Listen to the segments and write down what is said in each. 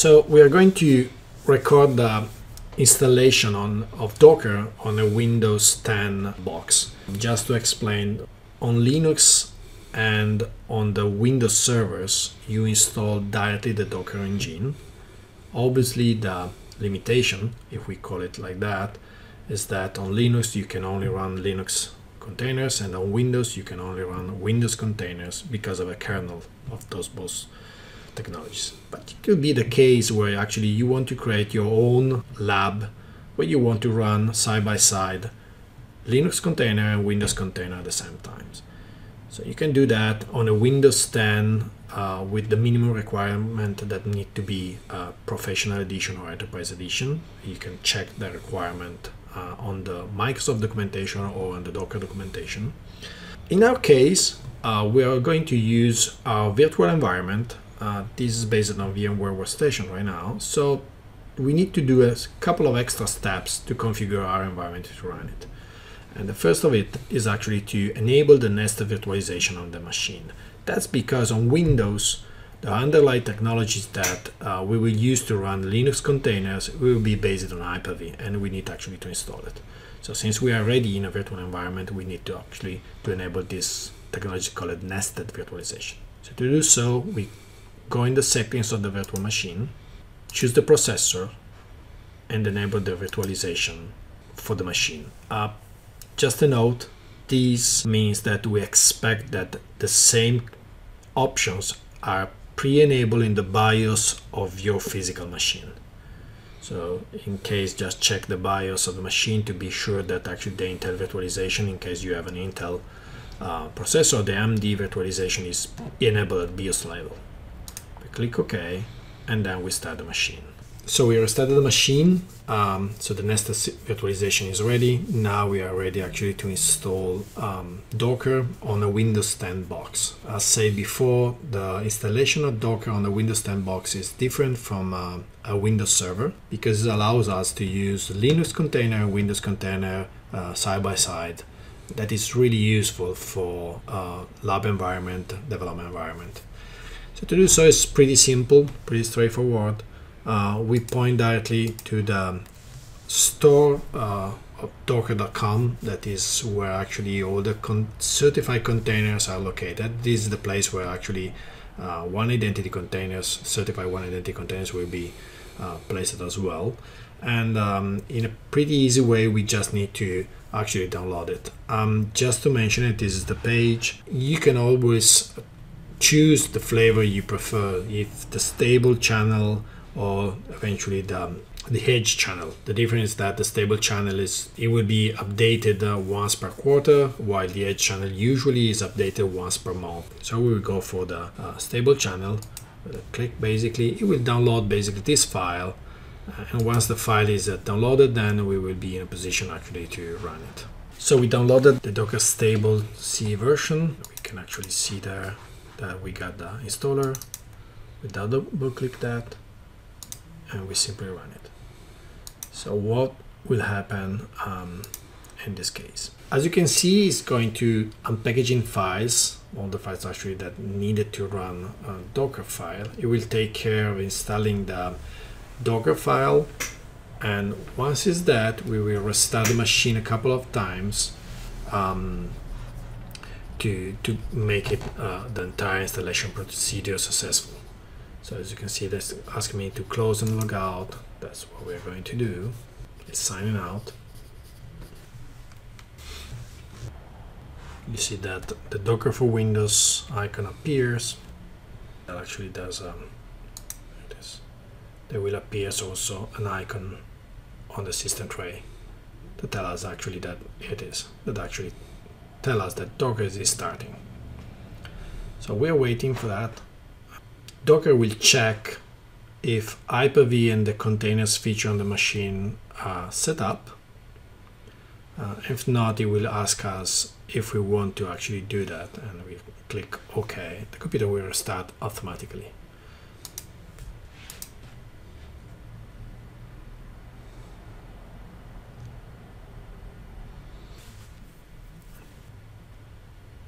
So we are going to record the installation on, of Docker on a Windows 10 box. Just to explain, on Linux and on the Windows servers, you install directly the Docker engine. Obviously, the limitation, if we call it like that, is that on Linux you can only run Linux containers and on Windows you can only run Windows containers because of a kernel of those both technologies. But it could be the case where actually you want to create your own lab where you want to run side by side Linux container and Windows container at the same time. So you can do that on a Windows 10 uh, with the minimum requirement that need to be uh, professional edition or enterprise edition. You can check the requirement uh, on the Microsoft documentation or on the Docker documentation. In our case, uh, we are going to use our virtual environment. Uh, this is based on VMware Workstation right now. So we need to do a couple of extra steps to configure our environment to run it. And the first of it is actually to enable the nested virtualization on the machine. That's because on Windows, the underlying technologies that uh, we will use to run Linux containers will be based on Hyper-V and we need actually to install it. So since we are already in a virtual environment, we need to actually to enable this technology called nested virtualization. So to do so, we go in the settings of the virtual machine, choose the processor, and enable the virtualization for the machine. Uh, just a note, this means that we expect that the same options are pre-enabled in the BIOS of your physical machine. So in case, just check the BIOS of the machine to be sure that actually the Intel virtualization, in case you have an Intel uh, processor, the AMD virtualization is enabled at BIOS level. We click OK, and then we start the machine. So we restarted the machine. Um, so the nested virtualization is ready. Now we are ready actually to install um, Docker on a Windows 10 box. As said before, the installation of Docker on a Windows 10 box is different from uh, a Windows server because it allows us to use Linux container Windows container uh, side by side. That is really useful for uh, lab environment, development environment. So to do so is pretty simple, pretty straightforward. Uh, we point directly to the store uh, of docker.com that is where actually all the con certified containers are located. This is the place where actually uh, one identity containers certified one identity containers will be uh, placed as well. And um, in a pretty easy way we just need to actually download it. Um, just to mention it this is the page. You can always choose the flavor you prefer if the stable channel or eventually the, the edge channel. The difference is that the stable channel is it will be updated uh, once per quarter, while the edge channel usually is updated once per month. So we will go for the uh, stable channel. click basically, it will download basically this file, uh, and once the file is uh, downloaded, then we will be in a position actually to run it. So we downloaded the Docker stable C version. We can actually see there that we got the installer. We double click that and we simply run it. So what will happen um, in this case? As you can see, it's going to unpackaging files, all the files actually that needed to run a Docker file. It will take care of installing the Docker file. And once it's that, we will restart the machine a couple of times um, to, to make it uh, the entire installation procedure successful. So as you can see, that's asking me to close and log out. That's what we're going to do. It's signing out. You see that the Docker for Windows icon appears. That actually does um. There will appear also an icon on the system tray to tell us actually that it is. That actually tell us that Docker is starting. So we're waiting for that. Docker will check if Hyper-V and the containers feature on the machine are set up. Uh, if not, it will ask us if we want to actually do that and we click OK. The computer will restart automatically.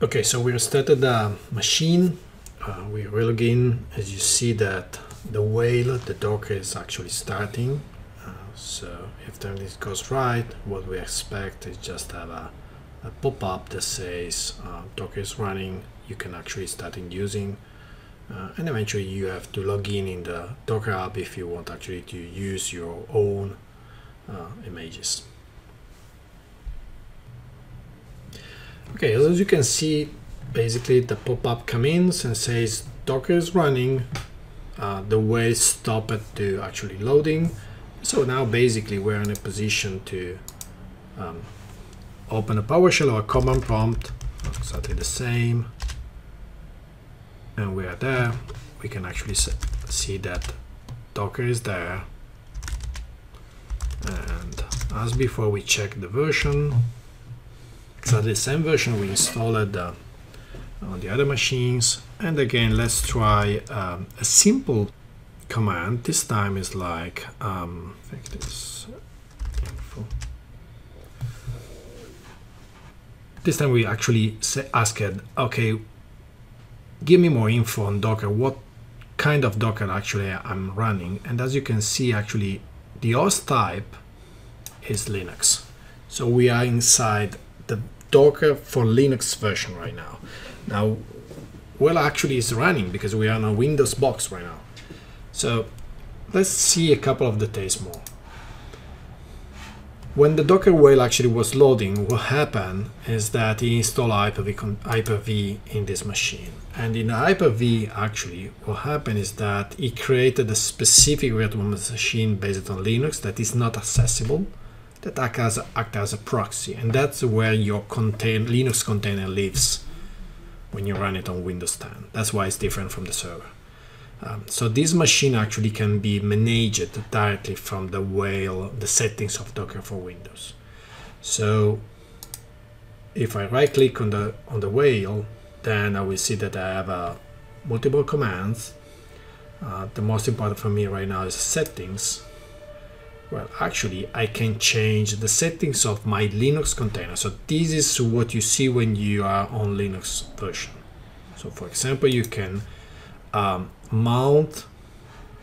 Okay, so we restarted the machine uh, we relog in as you see that the whale, the Docker is actually starting. Uh, so if everything goes right, what we expect is just have a, a pop-up that says uh, Docker is running. You can actually start using. Uh, and eventually you have to log in in the Docker app if you want actually to use your own uh, images. Okay, as you can see, basically the pop-up comes in and says Docker is running, uh, the way stop it to actually loading. So now basically we're in a position to um, open a PowerShell or a command prompt, exactly the same. And we are there. We can actually see that Docker is there. And as before, we check the version. Exactly the same version we installed uh, on the other machines. And again, let's try um, a simple command. This time is like, um, this info. This time we actually asked, okay, give me more info on Docker. What kind of Docker actually I'm running? And as you can see, actually, the host type is Linux. So we are inside the Docker for Linux version right now. Now, well, actually it's running because we are on a Windows box right now. So let's see a couple of details more. When the Docker whale actually was loading, what happened is that he installed Hyper-V, Hyper-V in this machine. And in Hyper-V, actually, what happened is that he created a specific virtual machine based on Linux that is not accessible, that act as, act as a proxy. And that's where your contain, Linux container lives when you run it on Windows 10. That's why it's different from the server. Um, so this machine actually can be managed directly from the whale, the settings of Docker for Windows. So if I right click on the on the whale, then I will see that I have uh, multiple commands. Uh, the most important for me right now is settings. Well, actually, I can change the settings of my Linux container. So this is what you see when you are on Linux version. So for example, you can um, mount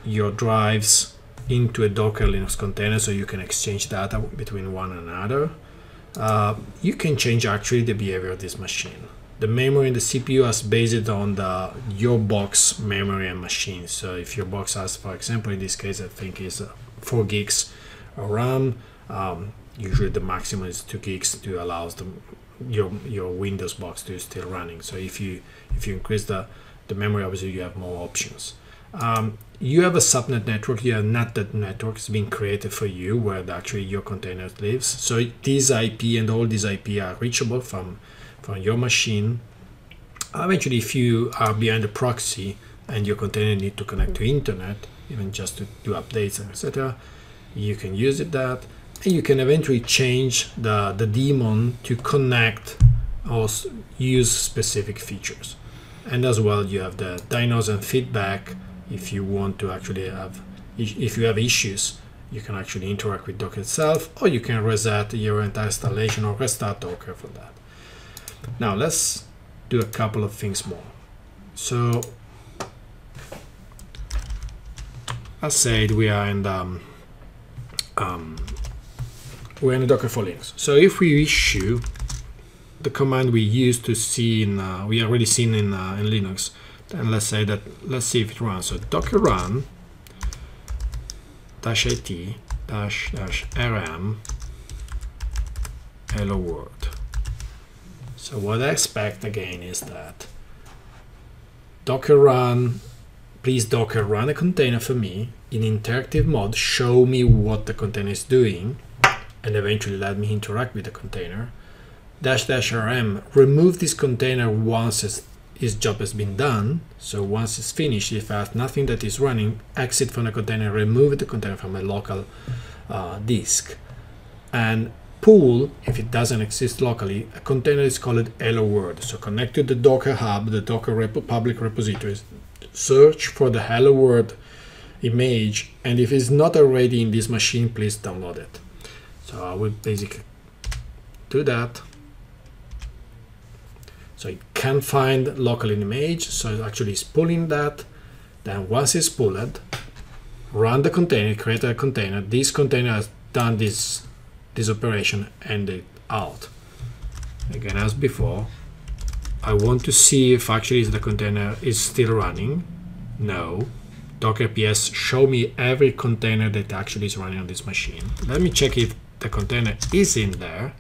your drives into a Docker Linux container so you can exchange data between one another. Uh, you can change actually the behavior of this machine. The memory and the CPU is based on the your box memory and machine. So if your box has, for example, in this case, I think is uh, 4 gigs RAM. Um, usually the maximum is 2 gigs to allow the, your your Windows box to still running. So if you if you increase the the memory, obviously you have more options. Um, you have a subnet network, you have netted networks being created for you where actually your container lives. So this IP and all these IP are reachable from from your machine. Eventually, if you are behind a proxy and your container need to connect to internet, even just to do updates and etc., you can use it that and you can eventually change the, the daemon to connect or use specific features. And as well you have the diagnose and feedback. If you want to actually have if you have issues you can actually interact with docker itself or you can reset your entire installation or restart docker for that. Now let's do a couple of things more. So as said we are in the um, um, we're in the Docker for Linux. So if we issue the command we used to see in, uh, we already seen in, uh, in Linux, then let's say that, let's see if it runs. So docker run dash it dash dash rm hello world. So what I expect again is that docker run please docker run a container for me in interactive mode show me what the container is doing and eventually let me interact with the container. Dash dash rm remove this container once its, job has been done. So once it's finished if I have nothing that is running exit from the container remove the container from a local uh, disk. And pool if it doesn't exist locally a container is called hello world. So connect to the docker hub the docker public repositories. Search for the hello world image and if it's not already in this machine please download it so I will basically do that so it can find local image so it actually is pulling that then once it's pulled run the container, create a container. This container has done this this operation and it out. Again, as before, I want to see if actually the container is still running. No. Docker PS show me every container that actually is running on this machine. Let me check if the container is in there.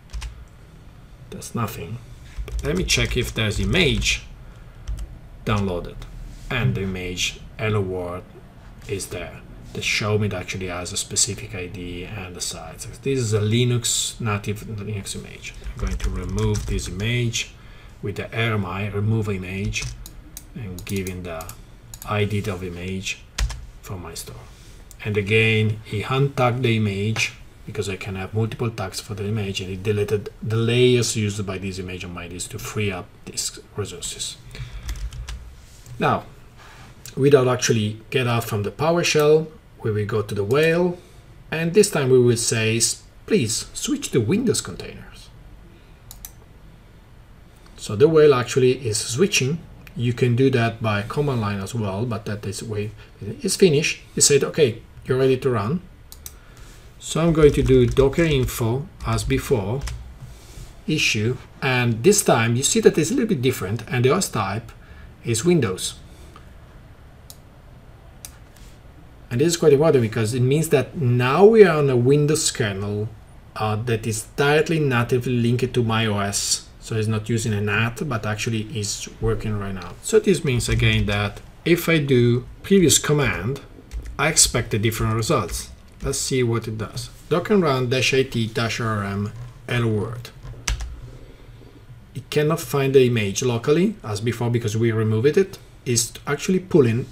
There's nothing. Let me check if there's image downloaded and the image hello world is there that show me that actually has a specific ID and the size. This is a Linux native Linux image. I'm going to remove this image with the RMI remove image and giving the ID of image from my store. And again, he untagged the image because I can have multiple tags for the image and it deleted the layers used by this image on my disk to free up disk resources. Now, without actually get out from the PowerShell, we will go to the whale and this time we will say please switch to Windows containers. So the whale actually is switching. You can do that by command line as well, but that is way it's finished. It said, okay, you're ready to run. So I'm going to do docker info as before, issue, and this time you see that it's a little bit different and the OS type is Windows. And this is quite important because it means that now we are on a Windows kernel uh, that is directly natively linked to my OS. So it's not using a NAT, but actually is working right now. So this means again that if I do previous command, I expect a different results. Let's see what it does. docker run dash it dash rm hello world. It cannot find the image locally as before because we removed it. It's actually pulling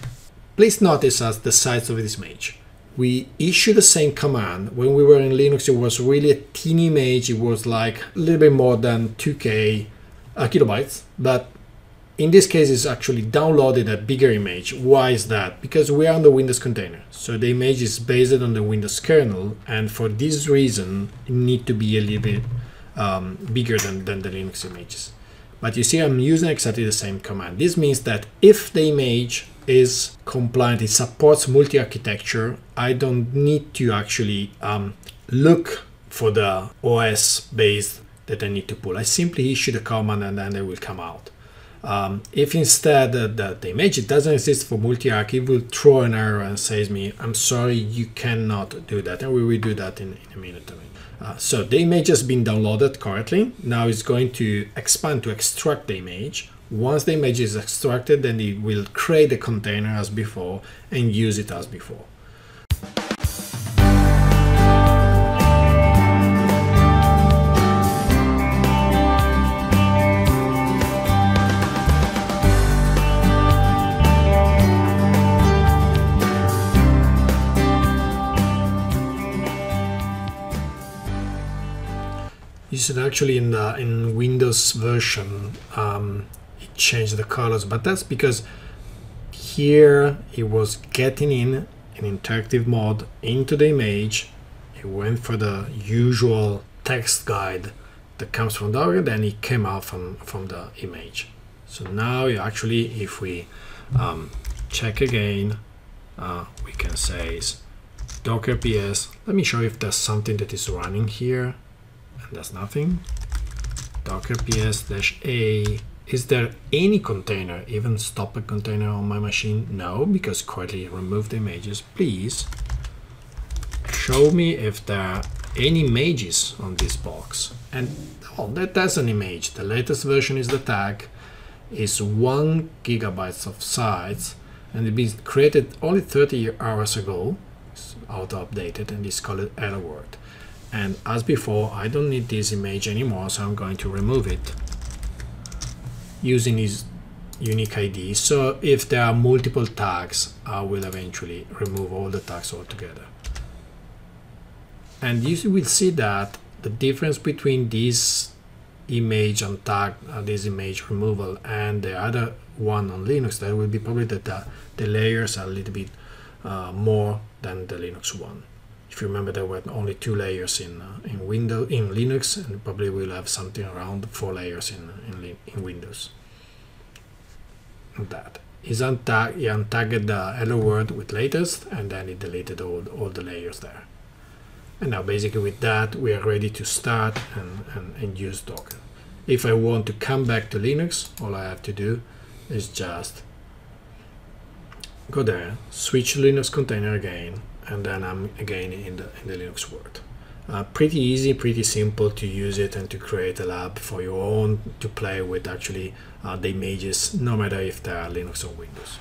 Please notice as the size of this image. We issue the same command. When we were in Linux, it was really a teeny image. It was like a little bit more than 2K uh, kilobytes. But in this case, it's actually downloaded a bigger image. Why is that? Because we are on the Windows container. So the image is based on the Windows kernel. And for this reason, it need to be a little bit um, bigger than, than the Linux images. But you see, I'm using exactly the same command. This means that if the image is compliant, it supports multi-architecture. I don't need to actually um, look for the OS base that I need to pull. I simply issue the command and then it will come out. Um, if instead the, the image doesn't exist for multi-arch, it will throw an error and says me, I'm sorry, you cannot do that. And we will do that in, in a minute. Uh, so the image has been downloaded correctly. Now it's going to expand to extract the image. Once the image is extracted, then it will create the container as before and use it as before. You should actually in the in Windows version um, change the colors but that's because here it was getting in an interactive mode into the image. It went for the usual text guide that comes from Docker then it came out from from the image. So now you actually if we um, check again uh, we can say docker ps let me show you if there's something that is running here and there's nothing. Docker ps dash a is there any container, even stop a container on my machine? No, because quietly remove the images. Please show me if there are any images on this box. And oh, that, has an image. The latest version is the tag, is one gigabytes of size, and it been created only 30 hours ago. It's auto updated and it's called hello world. And as before, I don't need this image anymore, so I'm going to remove it using his unique ID. So if there are multiple tags, I will eventually remove all the tags altogether. And you will see that the difference between this image on tag, uh, this image removal, and the other one on Linux, that will be probably that the, the layers are a little bit uh, more than the Linux one. If you remember, there were only two layers in uh, in Windows in Linux, and probably we'll have something around four layers in in, in Windows. That is untag he untagged the hello world with latest and then it deleted all, all the layers there. And now basically with that we are ready to start and, and, and use Docker. If I want to come back to Linux, all I have to do is just go there, switch Linux container again, and then I'm again in the, in the Linux world. Uh, pretty easy, pretty simple to use it and to create a lab for your own to play with actually uh, the images, no matter if they are Linux or Windows.